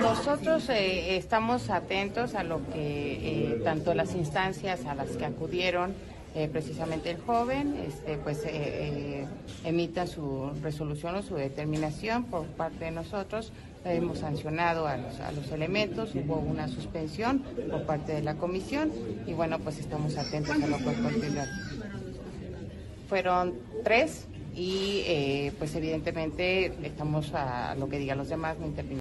Nosotros eh, estamos atentos a lo que eh, tanto las instancias a las que acudieron eh, precisamente el joven, este, pues eh, eh, emita su resolución o su determinación por parte de nosotros. Hemos sancionado a los, a los elementos, hubo una suspensión por parte de la comisión y bueno, pues estamos atentos a lo que continuar. Fueron tres y eh, pues evidentemente estamos a lo que digan los demás, no intervinimos.